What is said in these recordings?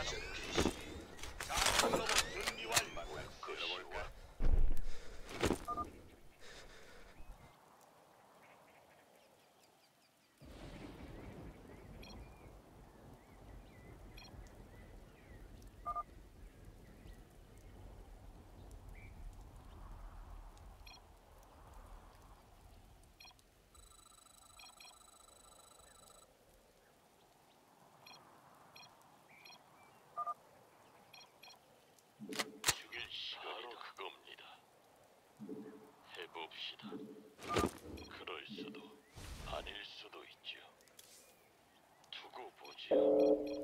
Gotcha. 봅시다. 그럴 수도 아닐 수도 있죠. 두고 보지요.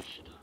Krishna.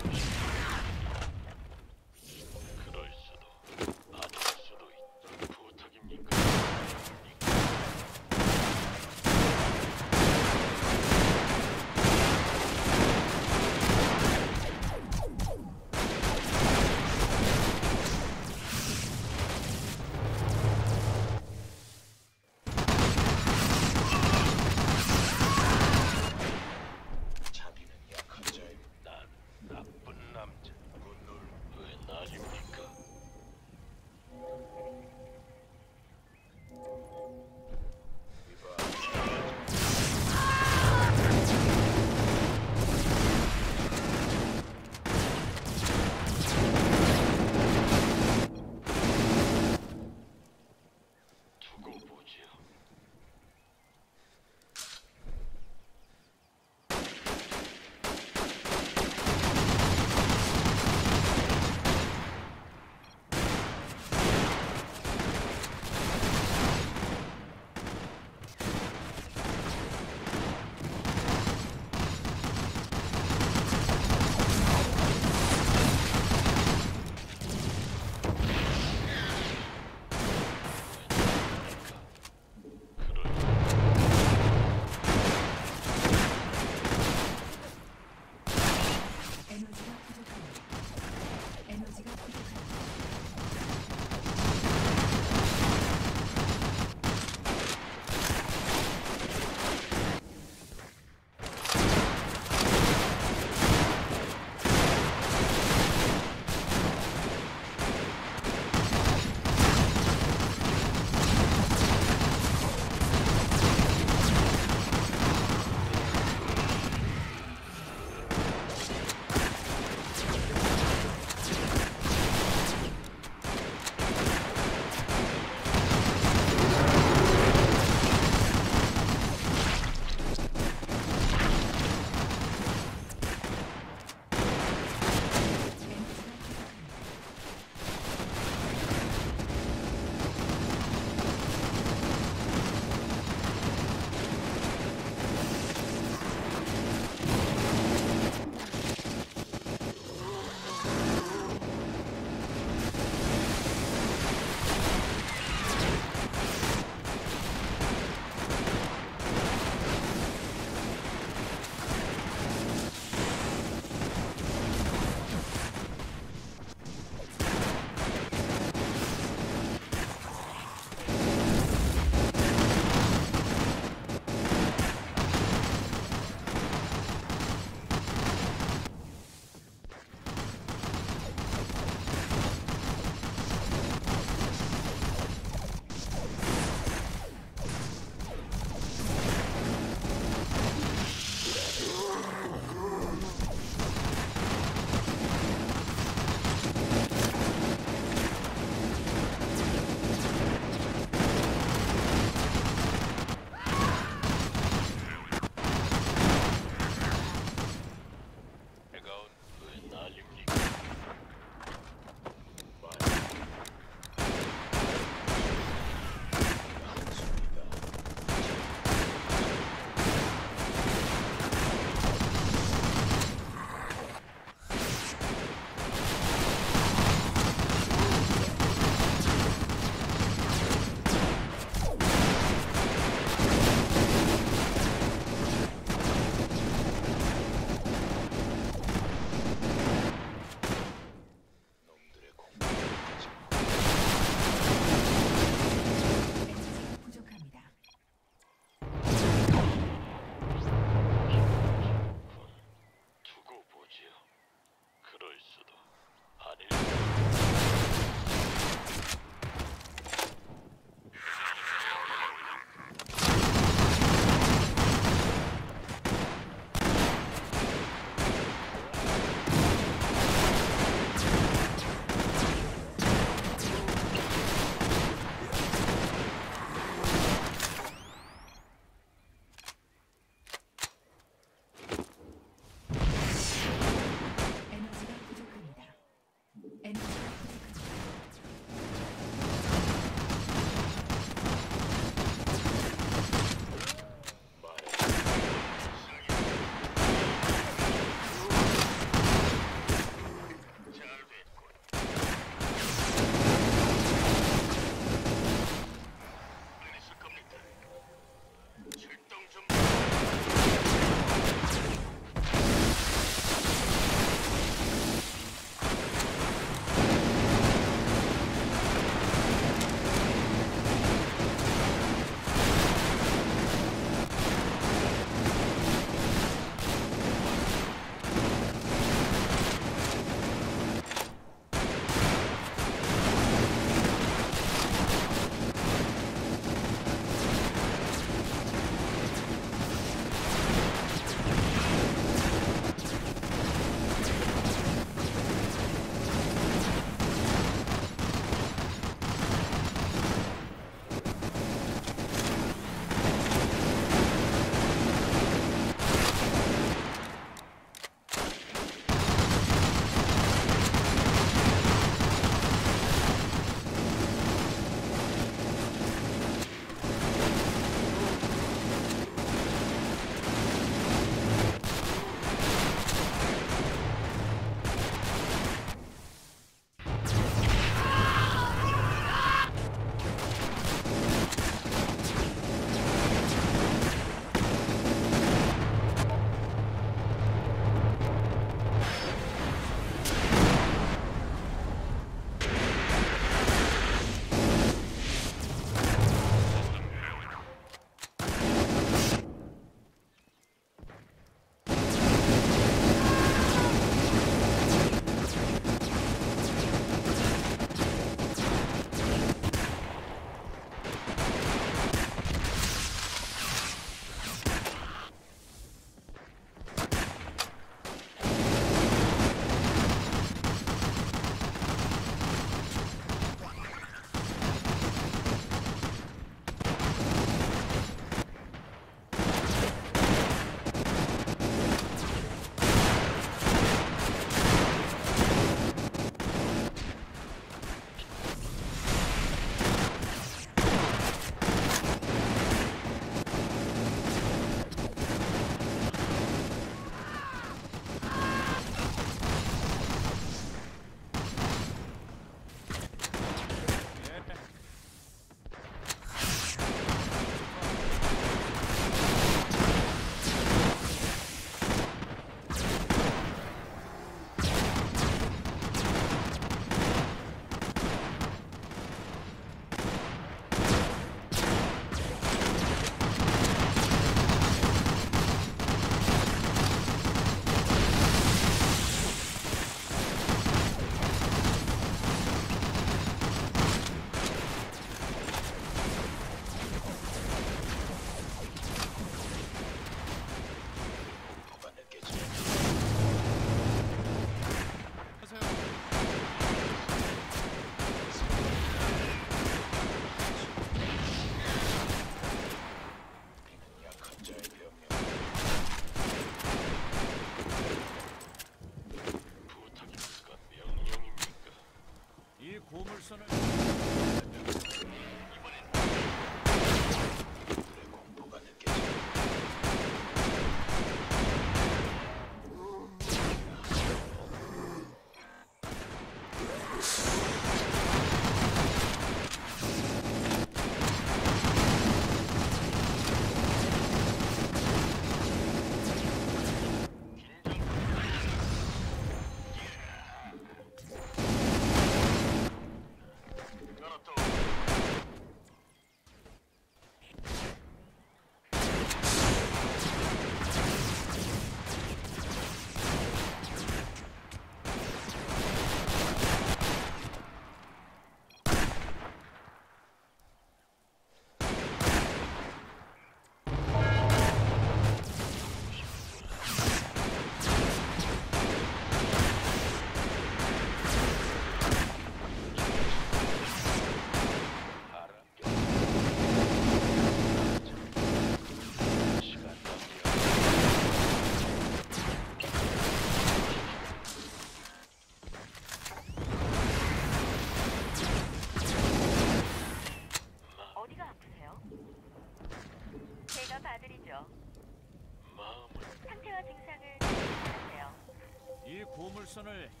선을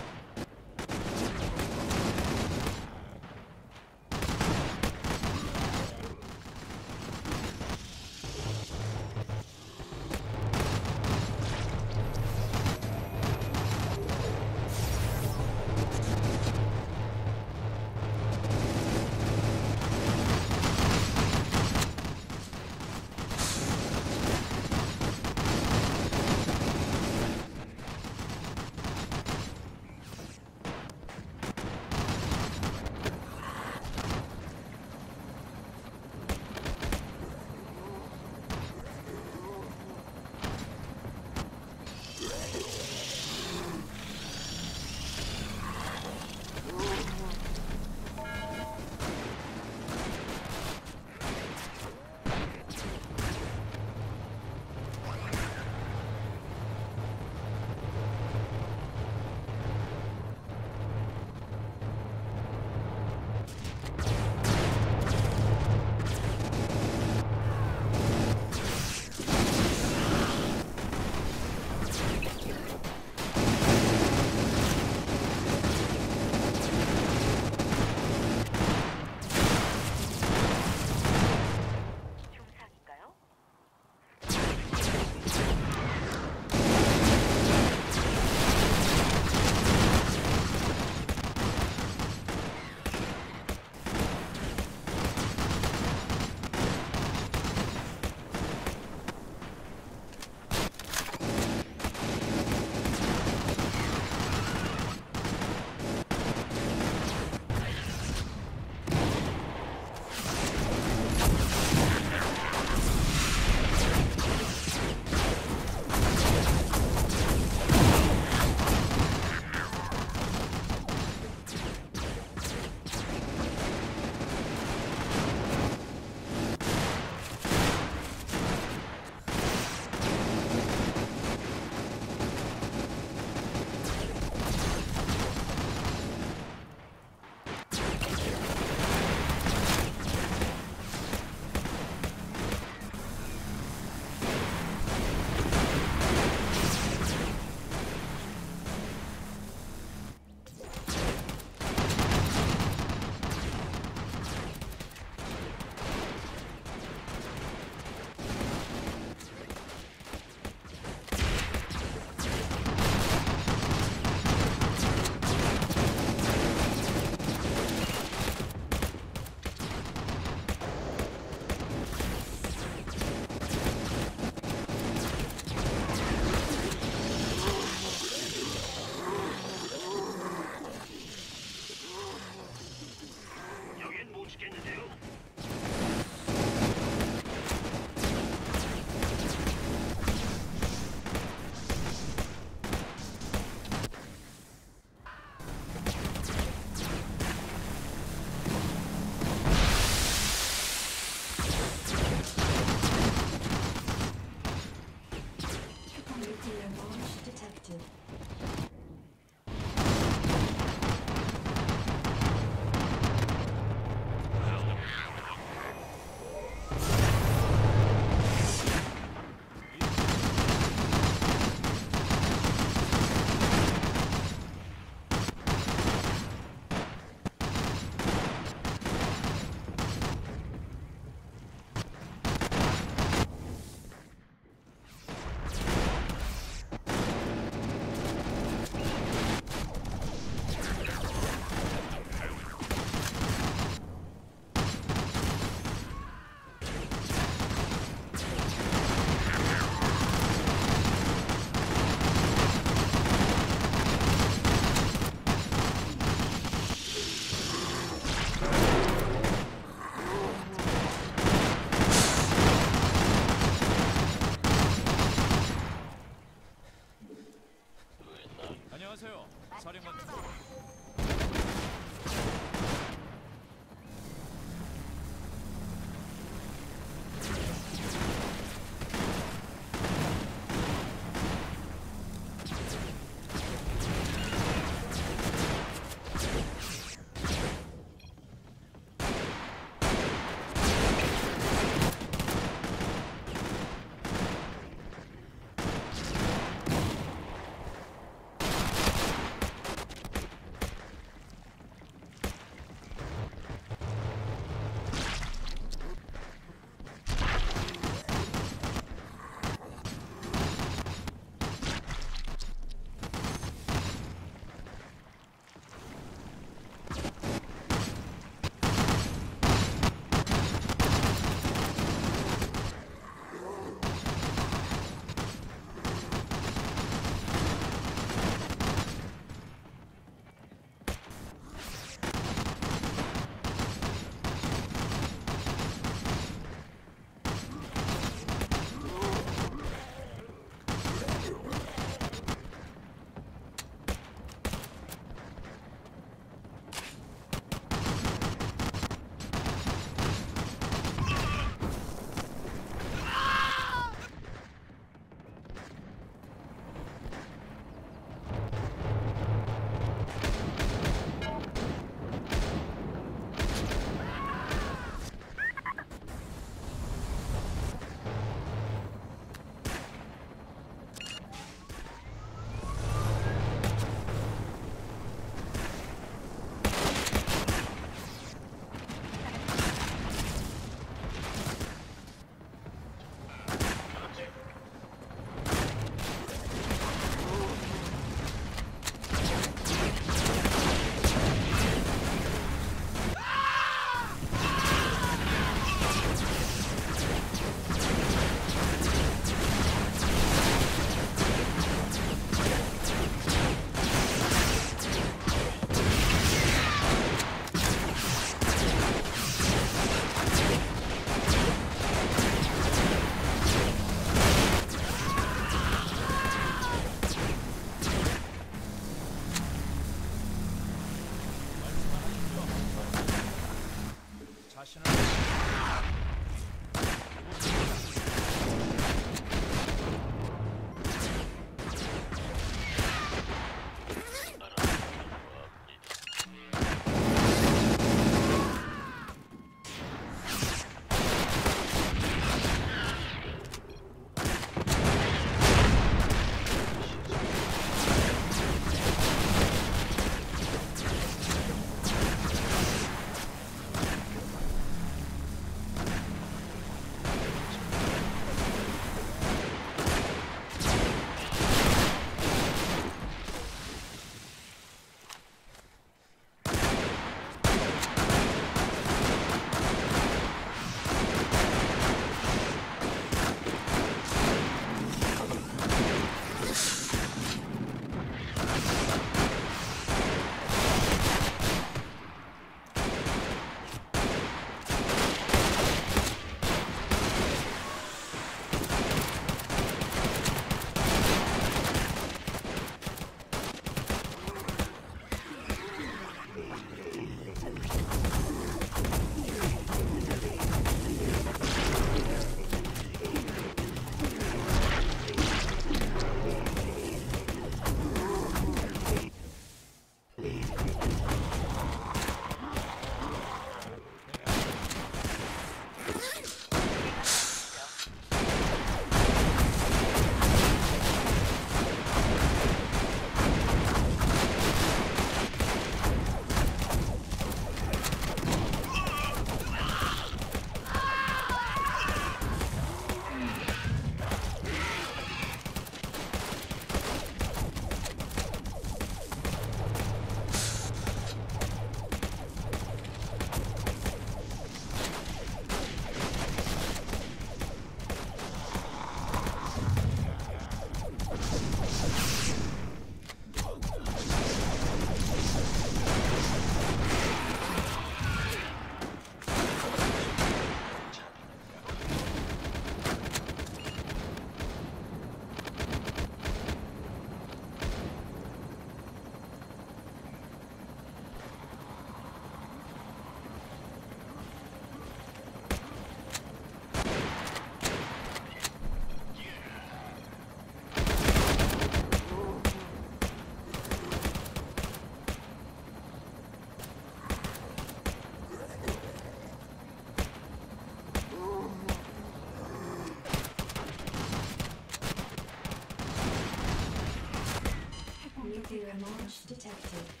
Barrier launch detected.